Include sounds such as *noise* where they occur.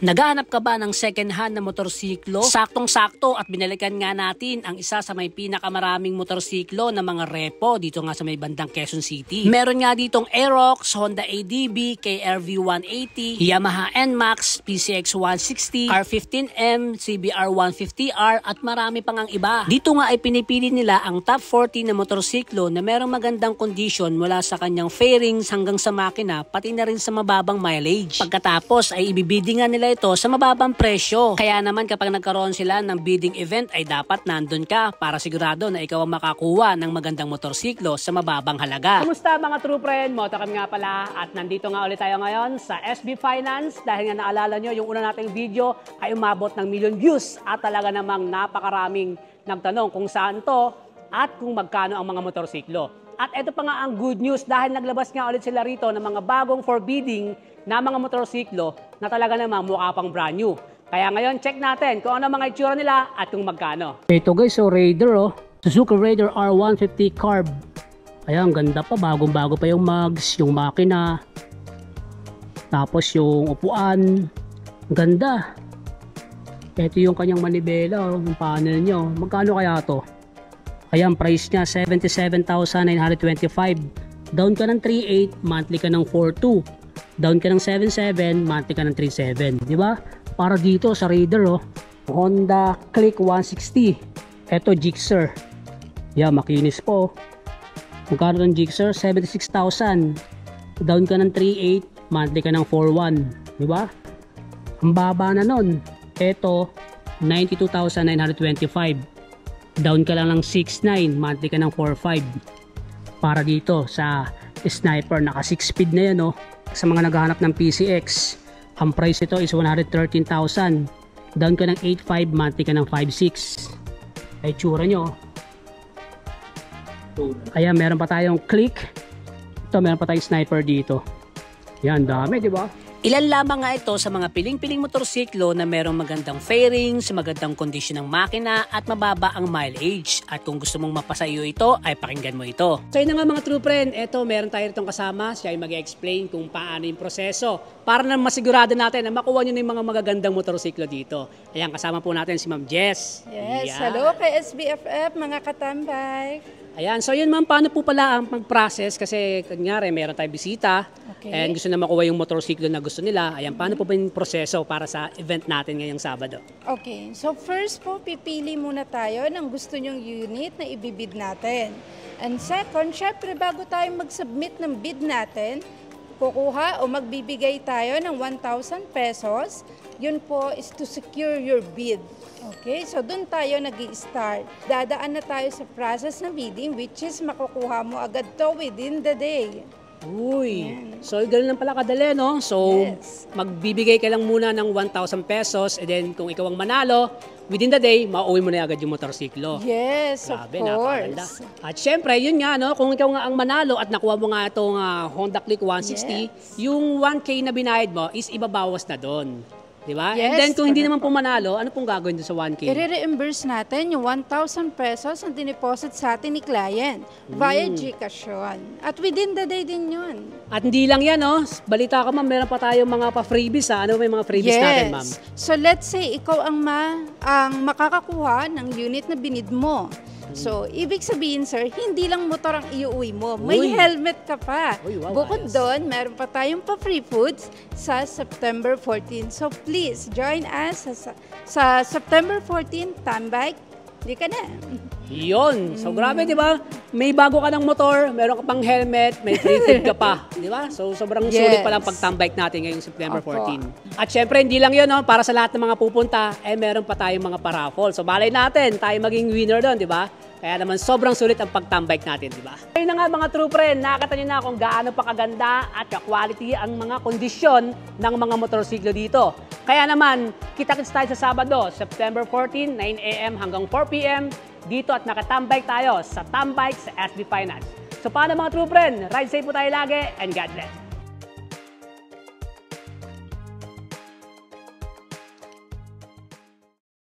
Naghahanap ka ba ng second hand na motorsiklo? Saktong-sakto at binalikan nga natin ang isa sa may pinakamaraming motorsiklo na mga repo dito nga sa may bandang Quezon City. Meron nga ditong Aerox, Honda ADB, KRV 180, Yamaha NMAX, PCX 160, R15M, CBR 150R at marami pang ang iba. Dito nga ay pinipili nila ang top 40 na motorsiklo na merong magandang kondisyon mula sa kanyang fairings hanggang sa makina pati na rin sa mababang mileage. Pagkatapos ay ibibidingan nila ito sa mababang presyo. Kaya naman kapag nagkaroon sila ng bidding event ay dapat nandun ka para sigurado na ikaw ang makakuha ng magandang motorsiklo sa mababang halaga. Kumusta mga true friend? Motocam nga pala at nandito nga ulit tayo ngayon sa SB Finance dahil nga naalala nyo yung una nating video ay umabot ng million views at talaga namang napakaraming nagtanong kung saan to at kung magkano ang mga motorsiklo. At ito pa nga ang good news dahil naglabas nga ulit sila rito ng mga bagong forbidding na mga motorsiklo na talaga naman mukha pang brand new. Kaya ngayon, check natin kung ano mga itsura nila at kung magkano. Ito guys, so Raider oh. Suzuki Raider R150 Carb. Ayan, ganda pa. Bagong-bago pa yung mugs, yung makina. Tapos yung upuan. Ganda. Ito yung kanyang manibela, oh, yung panel nyo. Magkano kaya to? Ayan, price niya 77,925. Down ka ng 3.8, monthly ka ng 4.2 down ka ng 7.7, monthly ka ng 3.7, di ba? Para dito sa Raider, oh, Honda Click 160. Ito, Gixxer. Yeah, makinis po. Magkano ng Gixxer? 76,000. Down ka ng 3.8, monthly ka ng 4.1, di ba? Ang baba na nun. Ito, 92,925. Down ka lang ng 6.9, monthly ka ng 4.5. Para dito sa sniper, naka 6 speed na yan, oh. Sa mga naghahanap ng PCX ang price ito is 113,000 down ka ng 8.5 monthly ka ng 5.6 ay tsura nyo kaya meron pa tayong click. Ito meron pa tayong sniper dito. Yan dami di ba Ilan lamang nga ito sa mga piling-piling motorsiklo na merong magandang fairings, magandang kondisyon ng makina at mababa ang mileage. At kung gusto mong mapasa iyo ito, ay pakinggan mo ito. So yun nga mga true friend, ito meron tayo itong kasama. Siya ay mag-explain kung paano yung proseso para na masigurado natin na makuha nyo na yung mga magagandang motorsiklo dito. Ayan, kasama po natin si Ma'am Jess. Yes, Ayan. hello kay SBFF, mga katambay. Ayan, so yun ma'am, paano po pala ang mag-process? Kasi kunyari, meron tayong bisita okay. and gusto na makuha yung motorsiklo na gusto nila. Ayan, paano po ba yung proseso para sa event natin ngayong Sabado? Okay, so first po, pipili muna tayo ng gusto nyong unit na ibibid natin. And second, syempre bago tayo mag-submit ng bid natin, kukuha o magbibigay tayo ng 1,000 pesos. Yun po is to secure your bid. Okay, so doon tayo nag start Dadaan na tayo sa process ng bidding which is makukuha mo agad to within the day. Uy, Yan. so ganun lang pala kadali, no? So, yes. magbibigay ka lang muna ng 1,000 pesos and then kung ikaw ang manalo, within the day, mauwi mo na agad yung motorsiklo. Yes, Grabe, of course. At syempre, yun nga, no? Kung ikaw nga ang manalo at nakuha mo nga itong uh, Honda Click 160, yes. yung 1K na binayad mo is ibabawas na doon. Di ba? Yes, And then kung hindi naman po manalo, ano pong gagawin doon sa 1K? I-reimburse natin yung 1,000 pesos ang dineposit sa atin ni client via mm. Gcash yun. At within the day din yun. At hindi lang yan, no? Balita ko, ma'am, meron pa tayong mga pa-freebies, ha? Ano may mga freebies yes. natin, ma'am? So let's say ikaw ang, ma ang makakakuha ng unit na binid mo. So, ibig sabihin, sir, hindi lang motor ang iuwi mo. May Uy. helmet ka pa. Uy, wow, Bukod ayos. doon, meron pa tayong pa-free foods sa September 14. So, please, join us sa, sa September 14, Tambike. Hindi ka na. *laughs* Yun. So, grabe, di ba? May bago ka ng motor, meron ka pang helmet, may free food ka pa. *laughs* Di ba? So, sobrang yes. sulit pa lang pagtambike natin ngayong September 14. At syempre, hindi lang yun, no? para sa lahat ng mga pupunta, eh, meron pa tayong mga paraffol. So, balay natin, tayo maging winner doon, di ba? Kaya naman sobrang sulit ang pagtambike natin, di ba? Ayun na nga mga true friend, nakakita nyo na kung gaano pa kaganda at ka-quality ang mga kondisyon ng mga motorsiklo dito. Kaya naman, kita-kits tayo sa Sabado, September 14, 9am hanggang 4pm dito at nakatambike tayo sa Tambike sa SB Finance. So paano mga true friend? Ride safe po tayo lagi and God bless.